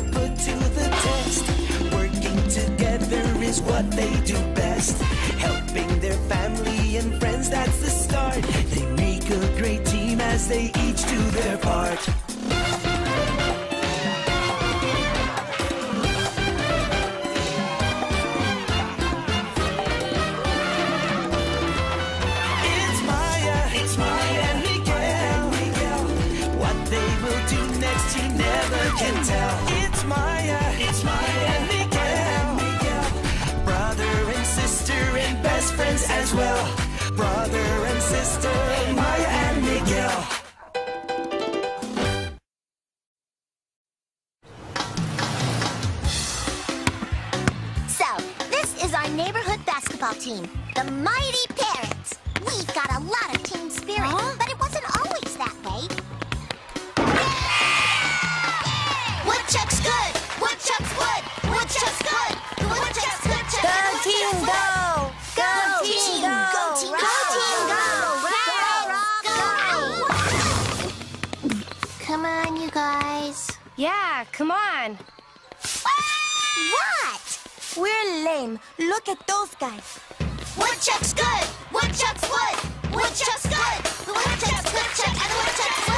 they're put to the test. Working together is what they do best. Helping their family and friends, that's the start. They make a great team as they each do their part. It's Maya, as well. Brother and sister, Yeah, come on. What? We're lame. Look at those guys. Woodchuck's good! Woodchuck's wood! Woodchuck's good! Woodchuck's woodchuck and woodchuck's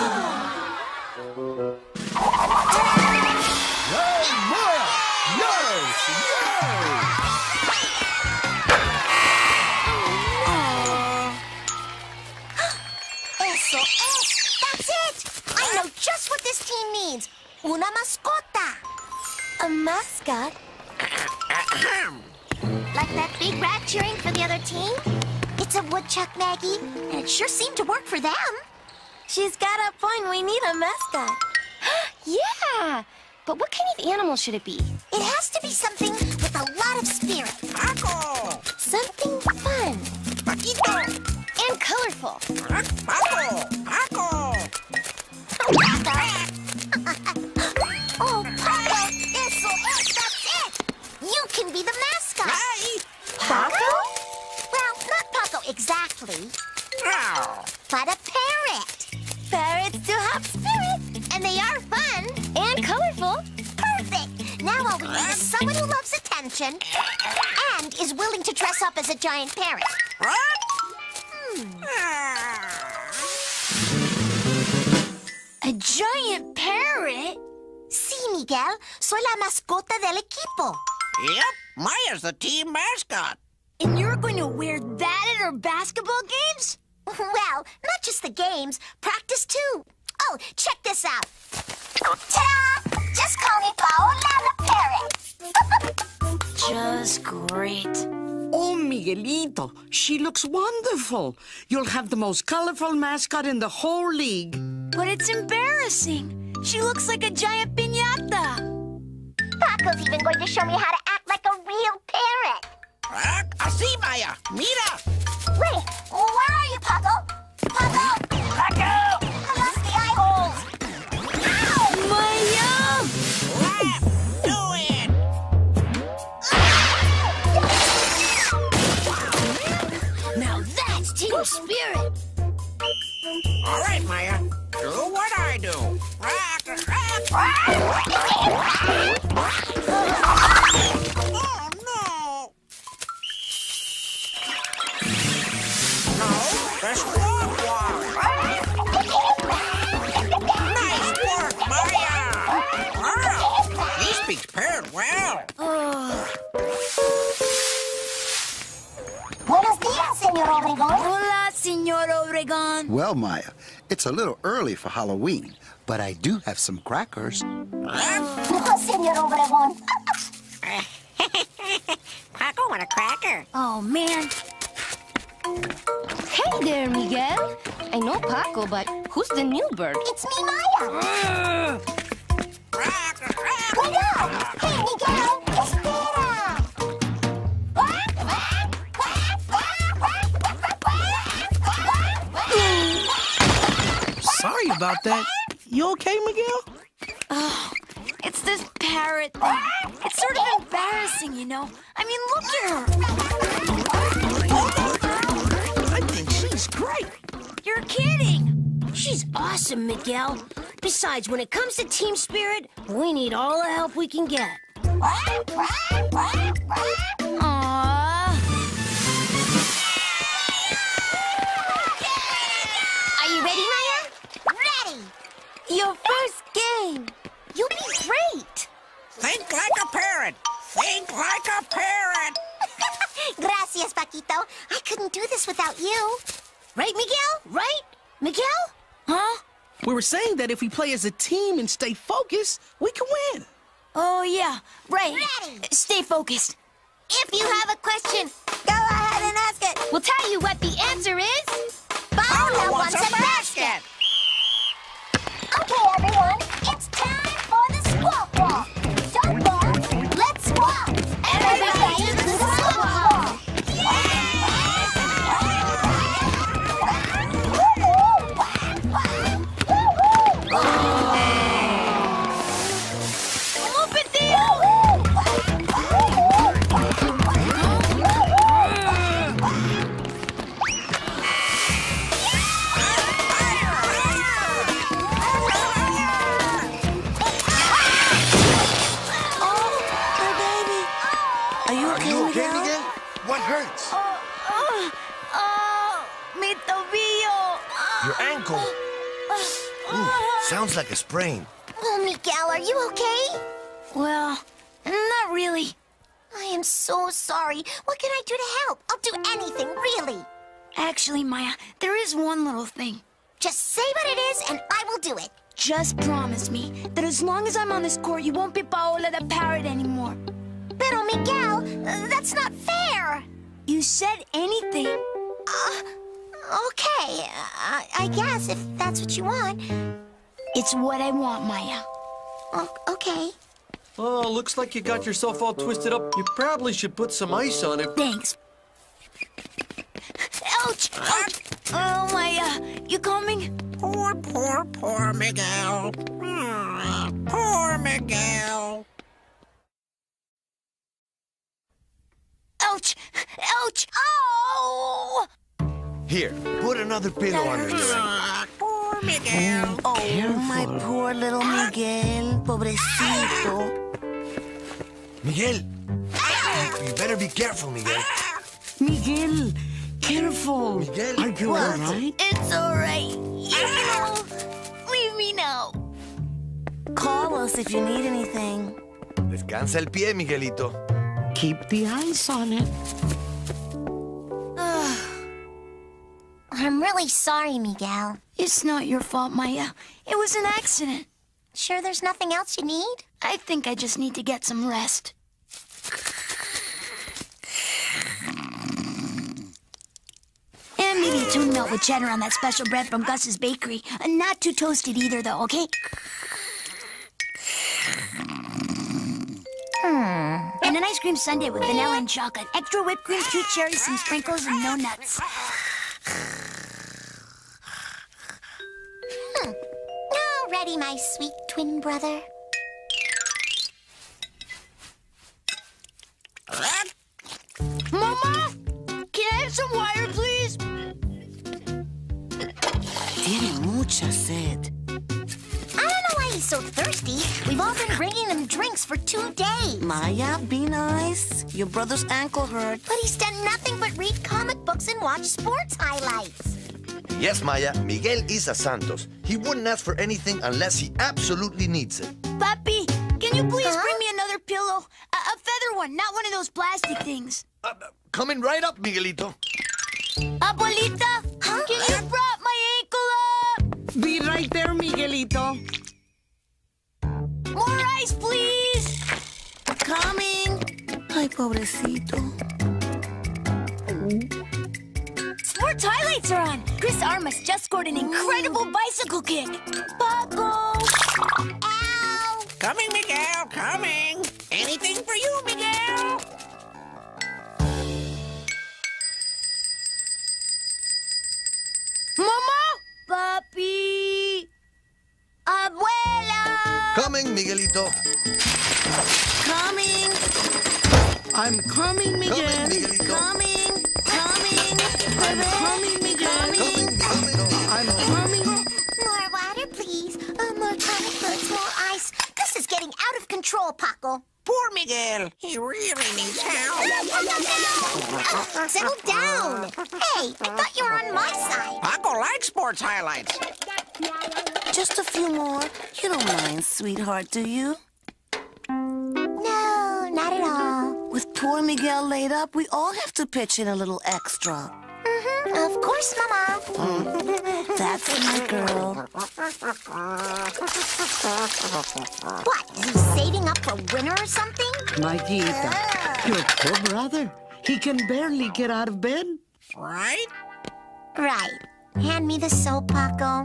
wood! Una mascota. A mascot? Like that big rat cheering for the other team? It's a woodchuck, Maggie, and it sure seemed to work for them. She's got a point. We need a mascot. yeah! But what kind of animal should it be? It has to be something with a lot of spirit. Paco! Something fun and colorful. Paco! Attention and is willing to dress up as a giant parrot. What? Hmm. A giant parrot? Sí, Miguel. Soy la mascota del equipo. Yep, Maya's the team mascot. And you're going to wear that at our basketball games? Well, not just the games, practice too. Oh, check this out. Ta-da! Just call me Paola the parrot. Just great. Oh, Miguelito, she looks wonderful. You'll have the most colorful mascot in the whole league. But it's embarrassing. She looks like a giant piñata. Paco's even going to show me how to act like a real parrot. Ah, así, Maya. Mira. Buenos dias, Senor Obregon. Hola, Senor Obregon. Well, Maya, it's a little early for Halloween, but I do have some crackers. No, Senor Obregon. Paco want a cracker. Oh, man. Hey there, Miguel. I know Paco, but who's the new bird? It's me, Maya. Rock, rock. Cuidado! Hey, Miguel! sorry about that. You okay, Miguel? Oh, it's this parrot thing. It's sort of embarrassing, you know. I mean, look at her. I think she's great. You're kidding. She's awesome, Miguel. Besides, when it comes to team spirit, we need all the help we can get. Aww. Your first game. You'll be great! Think like a parrot. Think like a parrot. Gracias, Paquito. I couldn't do this without you. Right, Miguel? Right? Miguel? Huh? We were saying that if we play as a team and stay focused, we can win. Oh, yeah. Right. Ready. Stay focused. If you have a question, go ahead and ask it. We'll tell you what the answer is. Paola wants a basket. Okay, it's sounds like sprain. Oh, Miguel, are you okay? Well, not really. I am so sorry. What can I do to help? I'll do anything, really. Actually, Maya, there is one little thing. Just say what it is, and I will do it. Just promise me that as long as I'm on this court, you won't be Paola the parrot anymore. Pero, Miguel, uh, that's not fair. You said anything. Uh, okay, uh, I guess if that's what you want. It's what I want, Maya. O- okay. Oh, looks like you got yourself all twisted up. You probably should put some ice on it. Thanks. Ouch! Ouch! Oh, Maya, you coming? Poor, poor, poor Miguel. Ah, Poor Miguel. Ouch! Ouch! Oh! Here, put another pillow under your ankle. Poor Miguel. Oh, my poor little Miguel. Pobrecito. Miguel, you better be careful, Miguel. Miguel, careful. Miguel. Are you all right? It's all right. You know, leave me now. Call us if you need anything. Descansa el pie, Miguelito. Keep the ice on it. I'm really sorry, Miguel. It's not your fault, Maya. It was an accident. Sure there's nothing else you need? I think I just need to get some rest. And maybe a tuna melt with cheddar on that special bread from Gus's Bakery. Not too toasted either, though, okay? Hmm. And an ice cream sundae with vanilla and chocolate. Extra whipped cream, two cherries, some sprinkles, and no nuts. Hmm. All ready, my sweet twin brother. Mama, can I have some water, please? Tiene mucha sed. I don't know why he's so thirsty. We've all been bringing him drinks for two days. Maya, be nice. Your brother's ankle hurt. But he's done nothing but read comic books and watch sports highlights. Yes, Maya, Miguel is a Santos. He wouldn't ask for anything unless he absolutely needs it. Papi, can you please Huh? bring me another pillow? A, a feather one, not one of those plastic things. Uh, uh, coming right up, Miguelito. Abuelita, can you prop my ankle up? Be right there, Miguelito. More ice, please. Coming. Ay, pobrecito. Sports highlights are on. Chris Armas just scored an incredible bicycle kick. Paco. Ow! Coming, Miguel, coming. Anything for you, Miguel. Mama. Papi. Abuela. Coming, Miguelito. Coming. I'm coming, Miguel. Coming, Miguelito. Coming. Coming. I'm coming, Miguel. Coming, I'm coming. More water, please. Oh, more chocolate, more ice. This is getting out of control, Paco. Miguel. He really needs help. Settle down. Hey, I thought you were on my side. Paco likes sports highlights. Just a few more. You don't mind, sweetheart, do you? No, not at mm-hmm. all. With poor Miguel laid up, we all have to pitch in a little extra. Mm-hmm, of course, Mama. Mm. That's my girl. What, he's saving up for winter or something? Maguita, ah. your poor brother. He can barely get out of bed. Right? Right. Hand me the soap, Paco.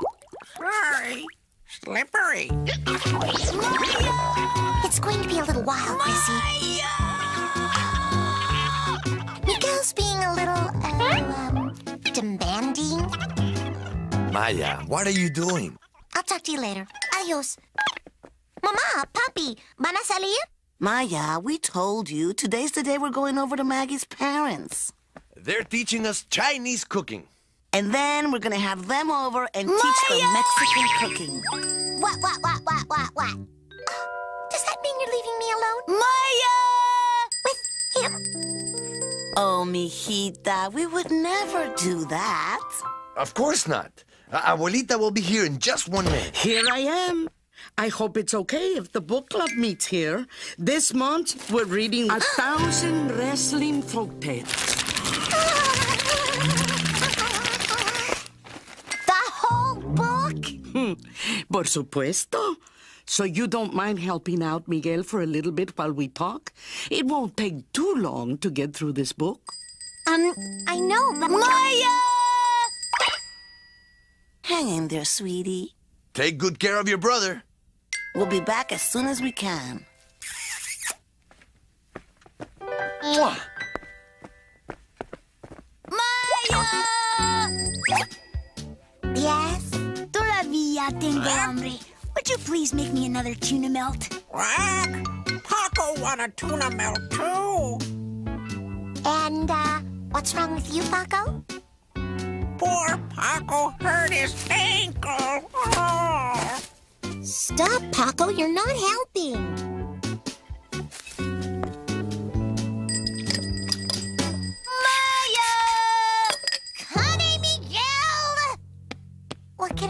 Sorry. Slippery. It's going to be a little while, Chrissy. Miguel's being a little, uh, um, demanding. Maya, what are you doing? I'll talk to you later. Adios. Mama, Papi, ¿van a salir? Maya, we told you today's the day we're going over to Maggie's parents. They're teaching us Chinese cooking. And then we're gonna have them over and teach them Mexican cooking. What, what, what, what, what, what? Does that mean you're leaving me alone? Maya! With him? Oh, mijita, we would never do that. Of course not. A- Abuelita will be here in just one minute. Here I am. I hope it's okay if the book club meets here. This month, we're reading A Thousand Wrestling Folk Tales. Por supuesto. So you don't mind helping out Miguel for a little bit while we talk? It won't take too long to get through this book. Um, I know, but... Maya! Hang in there, sweetie. Take good care of your brother. We'll be back as soon as we can. Mwah. Yes? Todavía tengo hambre. Would you please make me another tuna melt? Quack. Paco want a tuna melt too. And, uh, what's wrong with you, Paco? Poor Paco hurt his ankle. Oh. Stop, Paco. You're not helping.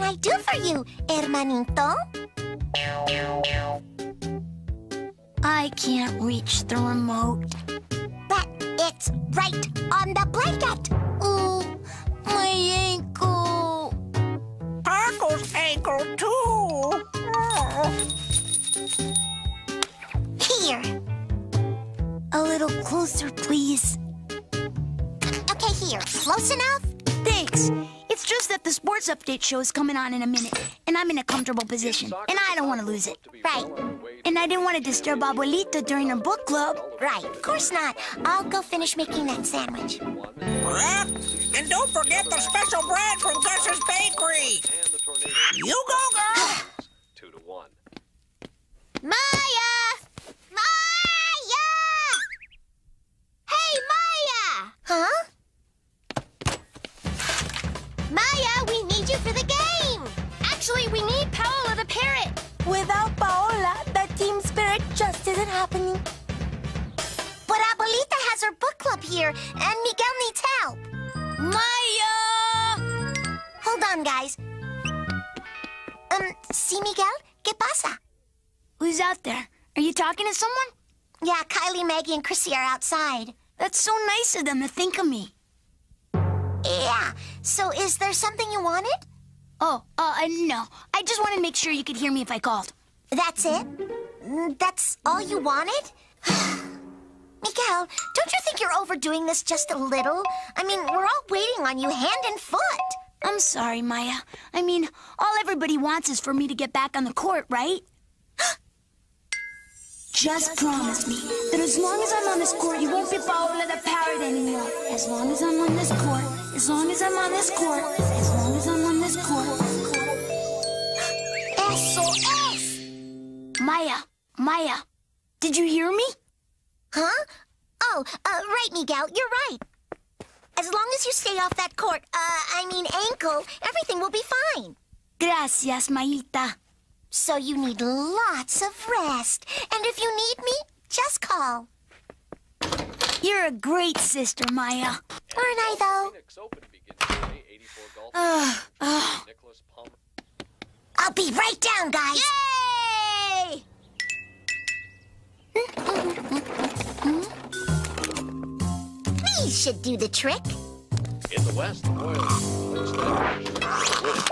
Can I do for you, hermanito? I can't reach the remote. But it's right on the blanket. Ooh, my ankle. Paco's ankle too. Oh. Here. A little closer, please. Okay, here. Close enough? Thanks. It's just that the sports update show is coming on in a minute, and I'm in a comfortable position, and I don't want to lose it. Right. And I didn't want to disturb Abuelita during her book club. Right. Of course not. I'll go finish making that sandwich. Quack. And don't forget the special bread from Gus's Bakery. You go, girl. Two to one. Maya! Without Paola, the team spirit just isn't happening. But Abuelita has her book club here, and Miguel needs help. Maya! Hold on, guys. Um, see, Miguel? ¿Qué pasa? Who's out there? Are you talking to someone? Yeah, Kylie, Maggie, and Chrissy are outside. That's so nice of them to think of me. Yeah. So, is there something you wanted? Oh, uh, uh, no. I just wanted to make sure you could hear me if I called. That's it? Mm, That's all you wanted? Miguel, don't you think you're overdoing this just a little? I mean, we're all waiting on you hand and foot. I'm sorry, Maya. I mean, all everybody wants is for me to get back on the court, right? Just promise me that as long as I'm on this court, you won't be Paola the parrot anymore. As long as I'm on this court, as long as I'm on this court, as long as I'm on this court. SOS! Maya, Maya, did you hear me? Huh? Oh, uh, right, Miguel, you're right. As long as you stay off that court, uh, I mean ankle, everything will be fine. Gracias, Maita. So you need lots of rest. And if you need me, just call. You're a great sister, Maya. Aren't I, though? Uh, uh, I'll be right down, guys. Yay! Me should do the trick. In the West, the Royals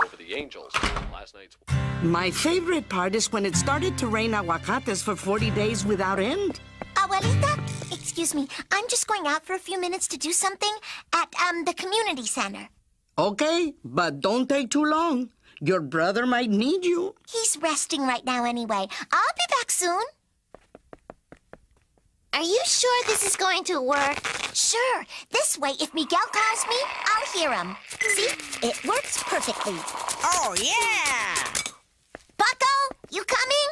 over the Angels. Last night's My favorite part is when it started to rain aguacates for 40 days without end. Abuelita, excuse me. I'm just going out for a few minutes to do something at um the community center. Okay, but don't take too long. Your brother might need you. He's resting right now anyway. I'll be back soon. Are you sure this is going to work? Sure. This way, if Miguel calls me, I'll hear him. See? It works perfectly. Oh, yeah! Bucko, you coming?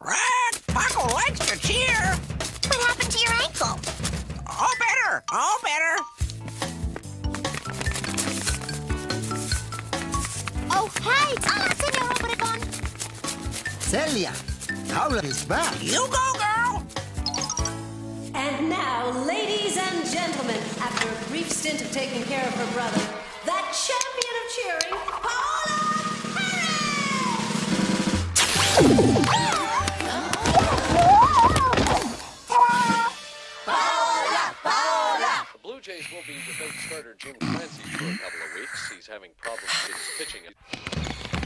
Right! Paco likes to cheer! What happened to your ankle? All better! All better! Oh, hi. Hola, Senor Obregon. Celia, Paola is back. You go, girl! And now, ladies and gentlemen, after a brief stint of taking care of her brother, that champion of cheering, Paola The He's having problems with his pitching.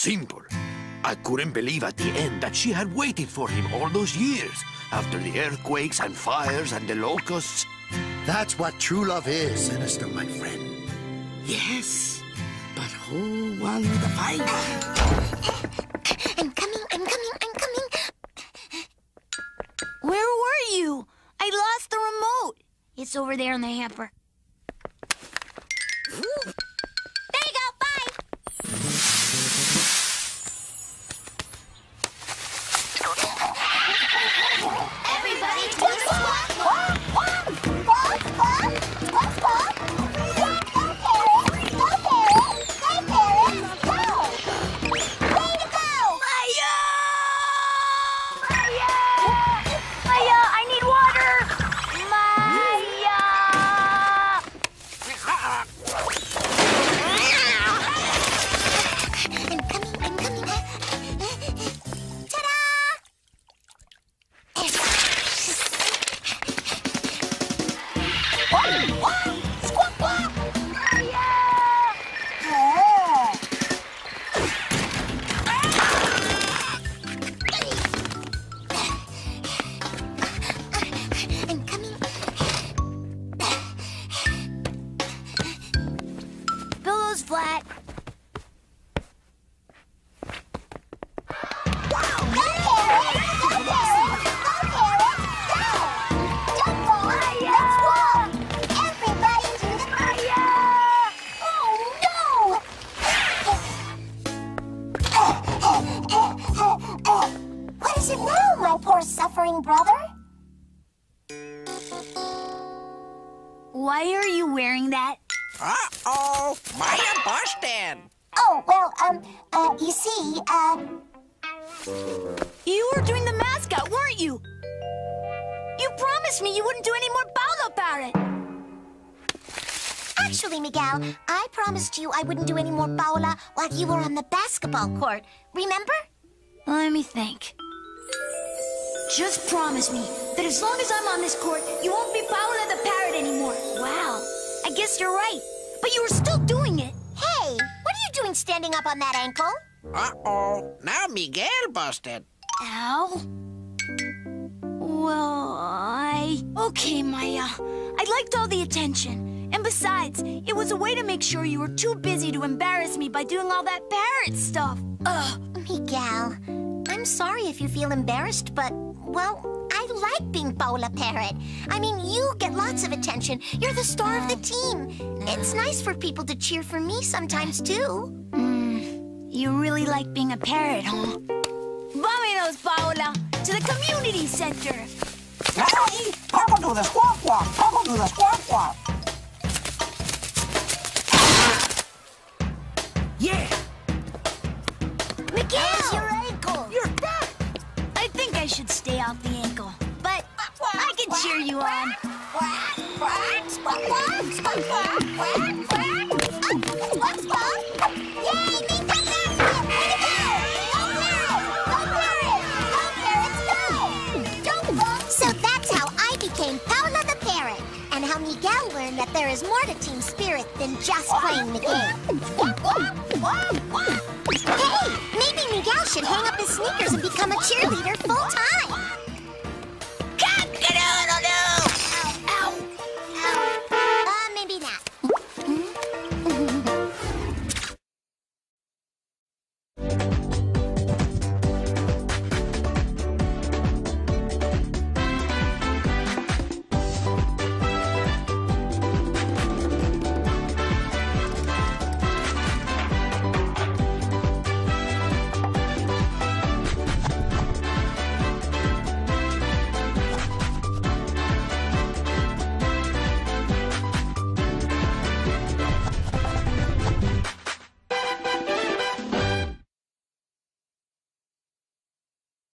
Simple. I couldn't believe at the end that she had waited for him all those years, after the earthquakes and fires and the locusts. That's what true love is, Sinister, my friend. Yes, but who won the fight? I'm coming, I'm coming, I'm coming. Where were you? I lost the remote. It's over there in the hamper. I wouldn't do any more Paola while you were on the basketball court. Remember? Let me think. Just promise me that as long as I'm on this court, you won't be Paola the Parrot anymore. Wow. I guess you're right. But you were still doing it. Hey, what are you doing standing up on that ankle? Uh-oh, now Miguel busted. Ow. Well, I... Okay, Maya. I liked all the attention. And besides, it was a way to make sure you were too busy to embarrass me by doing all that parrot stuff. Ugh. Miguel, I'm sorry if you feel embarrassed, but, well, I like being Paola Parrot. I mean, you get lots of attention. You're the star of the team. It's nice for people to cheer for me sometimes, too. Hmm. You really like being a parrot, huh? Vámonos, Paola, to the community center. Hey, Papa do the squawk walk, Papa do the squawk walk. Off the ankle, but I can cheer you on. So that's how I became Paola the Parrot, and how Miguel learned that there is more to team spirit than just playing the game. Hey, maybe Miguel should hang up his sneakers and become a cheerleader full time.